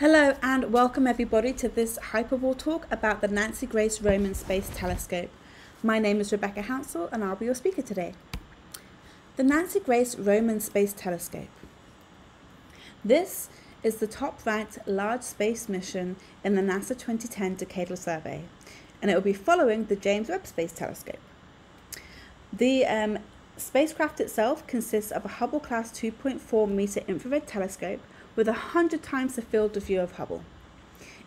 Hello and welcome everybody to this Hyperwall talk about the Nancy Grace Roman Space Telescope. My name is Rebekah Hounsell and I'll be your speaker today. The Nancy Grace Roman Space Telescope. This is the top ranked large space mission in the NASA 2010 Decadal Survey and it will be following the James Webb Space Telescope. The um, spacecraft itself consists of a Hubble class 2.4 meter infrared telescope with a 100 times the field of view of Hubble.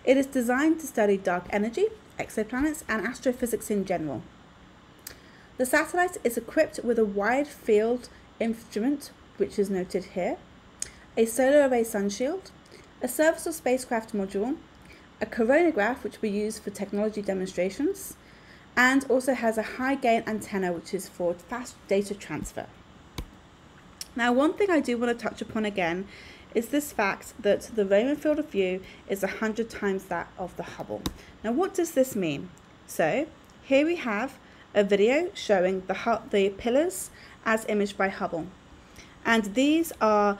It is designed to study dark energy, exoplanets, and astrophysics in general. The satellite is equipped with a wide field instrument, which is noted here, a solar array sunshield, a service or spacecraft module, a coronagraph, which we use for technology demonstrations, and also has a high gain antenna, which is for fast data transfer. Now, one thing I do want to touch upon again is this fact that the Roman field of view is 100 times that of the Hubble. Now what does this mean? So here we have a video showing the, the pillars as imaged by Hubble. And these are,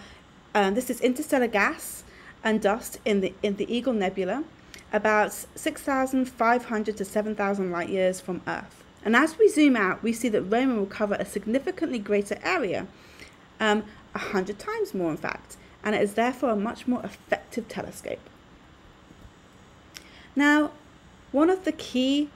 um, this is interstellar gas and dust in the, in the Eagle Nebula, about 6,500 to 7,000 light years from Earth. And as we zoom out, we see that Roman will cover a significantly greater area, um, 100 times more in fact and it is therefore a much more effective telescope. Now, one of the key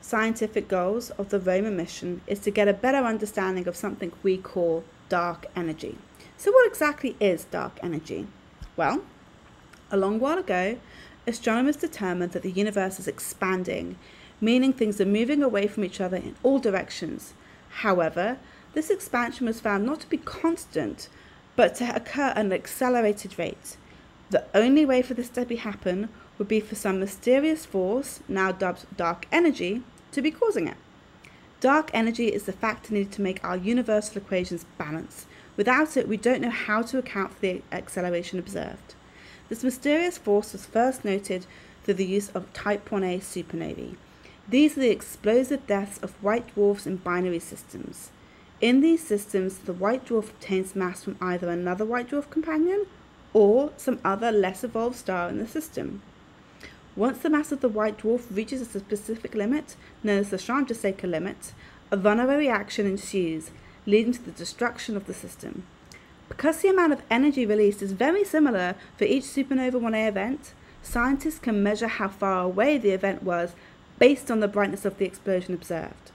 scientific goals of the Roman mission is to get a better understanding of something we call dark energy. So what exactly is dark energy? Well, a long while ago, astronomers determined that the universe is expanding, meaning things are moving away from each other in all directions. However, this expansion was found not to be constant, but to occur at an accelerated rate. The only way for this to be happen would be for some mysterious force, now dubbed dark energy, to be causing it. Dark energy is the factor needed to make our universal equations balance. Without it, we don't know how to account for the acceleration observed. This mysterious force was first noted through the use of Type 1a supernovae. These are the explosive deaths of white dwarfs in binary systems. In these systems, the white dwarf obtains mass from either another white dwarf companion or some other less evolved star in the system. Once the mass of the white dwarf reaches a specific limit, known as the Chandrasekhar limit, a runaway reaction ensues, leading to the destruction of the system. Because the amount of energy released is very similar for each supernova 1A event, scientists can measure how far away the event was based on the brightness of the explosion observed.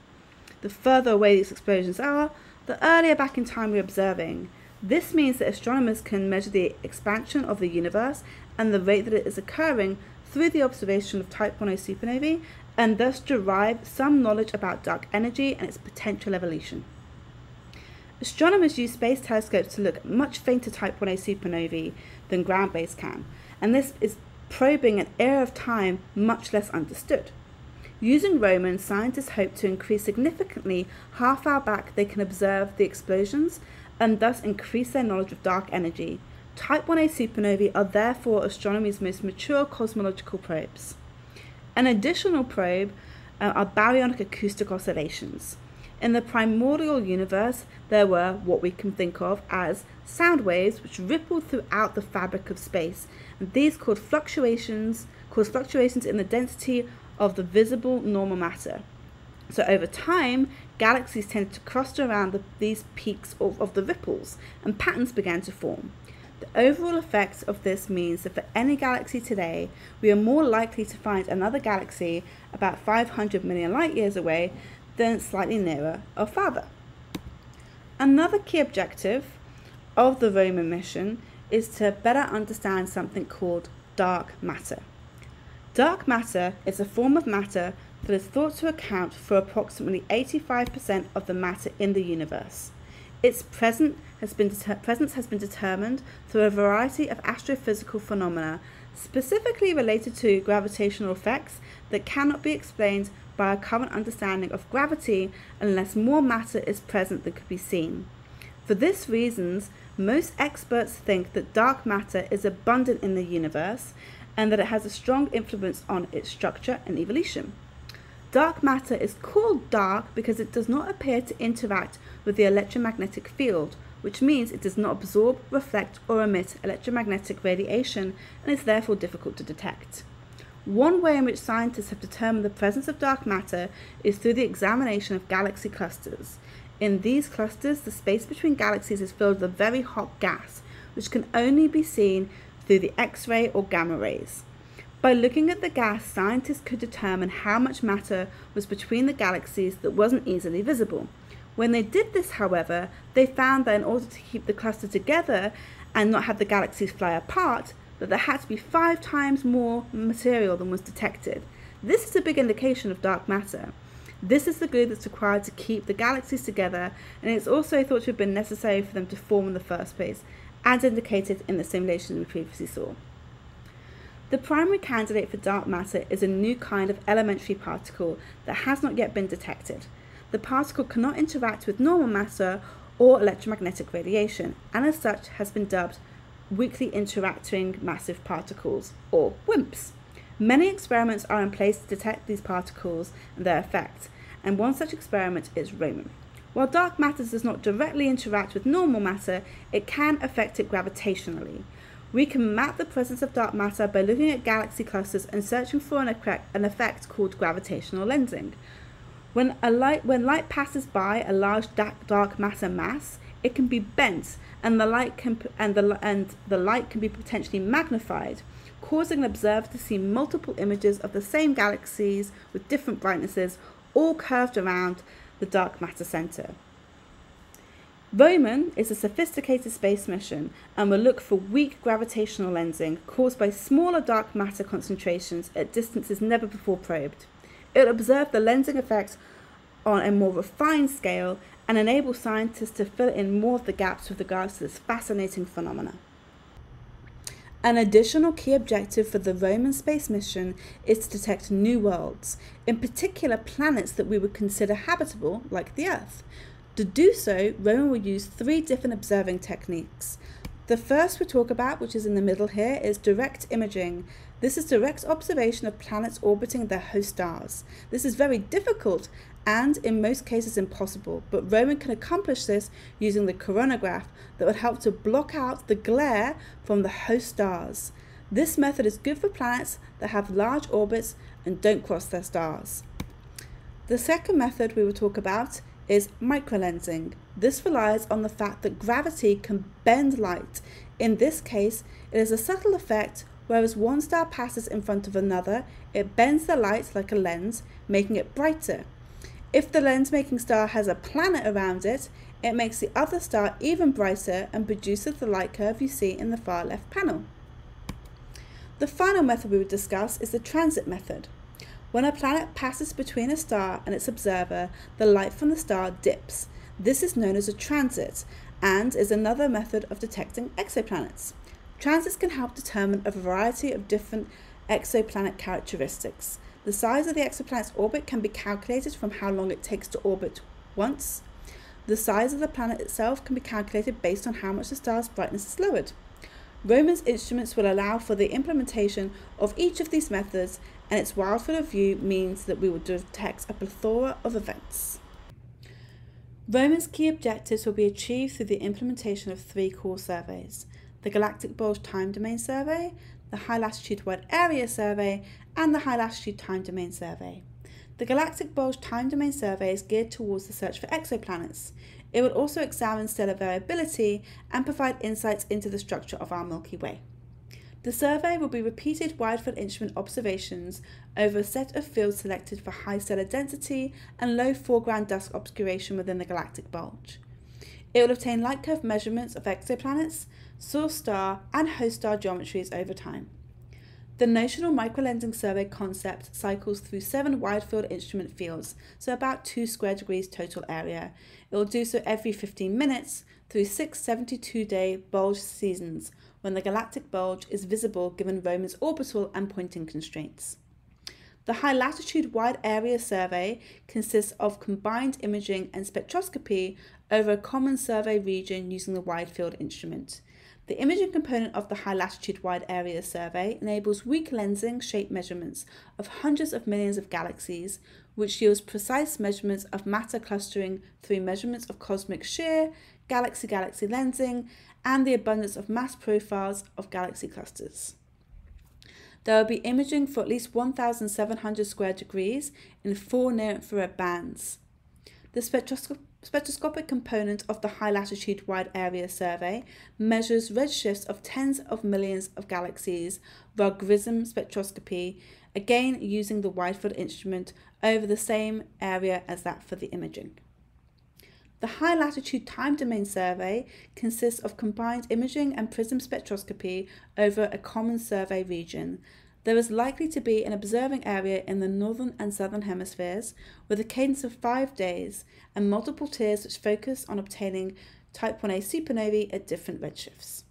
The further away these explosions are, the earlier back in time we're observing. This means that astronomers can measure the expansion of the universe and the rate that it is occurring through the observation of Type 1a supernovae and thus derive some knowledge about dark energy and its potential evolution. Astronomers use space telescopes to look at much fainter Type 1a supernovae than ground-based can, and this is probing an era of time much less understood. Using Roman, scientists hope to increase significantly half how far back they can observe the explosions and thus increase their knowledge of dark energy. Type 1a supernovae are therefore astronomy's most mature cosmological probes. An additional probe uh, are baryonic acoustic oscillations. In the primordial universe, there were what we can think of as sound waves which rippled throughout the fabric of space, and these caused fluctuations, caused fluctuations in the density of the visible normal matter. So over time, galaxies tended to cluster around the, these peaks of, of the ripples, and patterns began to form. The overall effect of this means that for any galaxy today, we are more likely to find another galaxy about 500 million light years away than slightly nearer or farther. Another key objective of the Roman mission is to better understand something called dark matter. Dark matter is a form of matter that is thought to account for approximately 85% of the matter in the universe. Its present has been presence has been determined through a variety of astrophysical phenomena, specifically related to gravitational effects that cannot be explained by our current understanding of gravity unless more matter is present than could be seen. For this reasons, most experts think that dark matter is abundant in the universe and that it has a strong influence on its structure and evolution. Dark matter is called dark because it does not appear to interact with the electromagnetic field, which means it does not absorb, reflect, or emit electromagnetic radiation and is therefore difficult to detect. One way in which scientists have determined the presence of dark matter is through the examination of galaxy clusters. In these clusters, the space between galaxies is filled with a very hot gas, which can only be seen through the X ray or gamma rays. By looking at the gas, scientists could determine how much matter was between the galaxies that wasn't easily visible. When they did this, however, they found that in order to keep the cluster together and not have the galaxies fly apart, that there had to be five times more material than was detected. This is a big indication of dark matter. This is the glue that's required to keep the galaxies together, and it's also thought to have been necessary for them to form in the first place, as indicated in the simulation we previously saw. The primary candidate for dark matter is a new kind of elementary particle that has not yet been detected. The particle cannot interact with normal matter or electromagnetic radiation, and as such has been dubbed weakly interacting massive particles, or WIMPs. Many experiments are in place to detect these particles and their effects, and one such experiment is Roman. While dark matter does not directly interact with normal matter, it can affect it gravitationally. We can map the presence of dark matter by looking at galaxy clusters and searching for an effect, called gravitational lensing. When, light, when light passes by a large dark matter mass, it can be bent and the light can, and the, and the light can be potentially magnified, causing an observer to see multiple images of the same galaxies with different brightnesses, all curved around the dark matter center. Roman is a sophisticated space mission and will look for weak gravitational lensing caused by smaller dark matter concentrations at distances never before probed. It will observe the lensing effects on a more refined scale and enable scientists to fill in more of the gaps with regards to this fascinating phenomena. An additional key objective for the Roman space mission is to detect new worlds, in particular planets that we would consider habitable, like the Earth. To do so, Roman will use three different observing techniques. The first we talk about, which is in the middle here, is direct imaging. This is direct observation of planets orbiting their host stars. This is very difficult and in most cases impossible, but Roman can accomplish this using the coronagraph that would help to block out the glare from the host stars. This method is good for planets that have large orbits and don't cross their stars. The second method we will talk about is microlensing. This relies on the fact that gravity can bend light. In this case, it is a subtle effect whereas one star passes in front of another, it bends the light like a lens, making it brighter. If the lens making star has a planet around it, it makes the other star even brighter and produces the light curve you see in the far left panel. The final method we will discuss is the transit method. When a planet passes between a star and its observer, the light from the star dips. This is known as a transit and is another method of detecting exoplanets. Transits can help determine a variety of different exoplanet characteristics. The size of the exoplanet's orbit can be calculated from how long it takes to orbit once. The size of the planet itself can be calculated based on how much the star's brightness is lowered. Roman's instruments will allow for the implementation of each of these methods and its wide field of view means that we will detect a plethora of events. Roman's key objectives will be achieved through the implementation of three core surveys the Galactic Bulge Time Domain Survey, the High Latitude Wide Area Survey, and the High Latitude Time Domain Survey. The Galactic Bulge Time Domain Survey is geared towards the search for exoplanets. It will also examine stellar variability and provide insights into the structure of our Milky Way. The survey will be repeated wide field instrument observations over a set of fields selected for high stellar density and low foreground dust obscuration within the galactic bulge. It will obtain light curve measurements of exoplanets, source star, and host star geometries over time. The notional microlensing survey concept cycles through seven wide field instrument fields, so about 2 square degrees total area. It will do so every 15 minutes through six 72 day bulge seasons, when the galactic bulge is visible given Roman's orbital and pointing constraints. The High Latitude Wide Area Survey consists of combined imaging and spectroscopy over a common survey region using the Wide Field instrument. The imaging component of the High Latitude Wide Area Survey enables weak lensing shape measurements of hundreds of millions of galaxies, which yields precise measurements of matter clustering through measurements of cosmic shear, galaxy galaxy lensing, and the abundance of mass profiles of galaxy clusters. There will be imaging for at least 1,700 square degrees in four near infrared bands. The spectroscopic component of the High Latitude Wide Area Survey measures redshifts of tens of millions of galaxies via GRISM spectroscopy, again using the wide field instrument over the same area as that for the imaging. The High Latitude Time Domain Survey consists of combined imaging and prism spectroscopy over a common survey region. There is likely to be an observing area in the northern and southern hemispheres with a cadence of five days and multiple tiers which focus on obtaining Type 1a supernovae at different redshifts.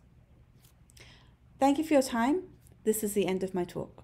Thank you for your time. This is the end of my talk.